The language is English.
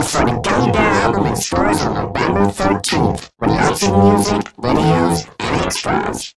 Look for the Gummy Bear album in stores on November 13th. With lots of music, videos, and extras.